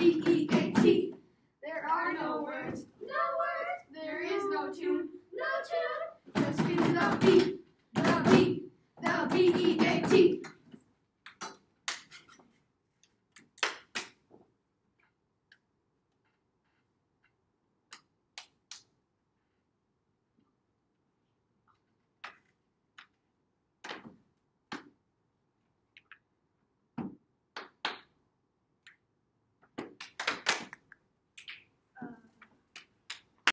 B E A T. There are no words, no words. There is no tune, no tune. Just feel the beat, the beat, the beat.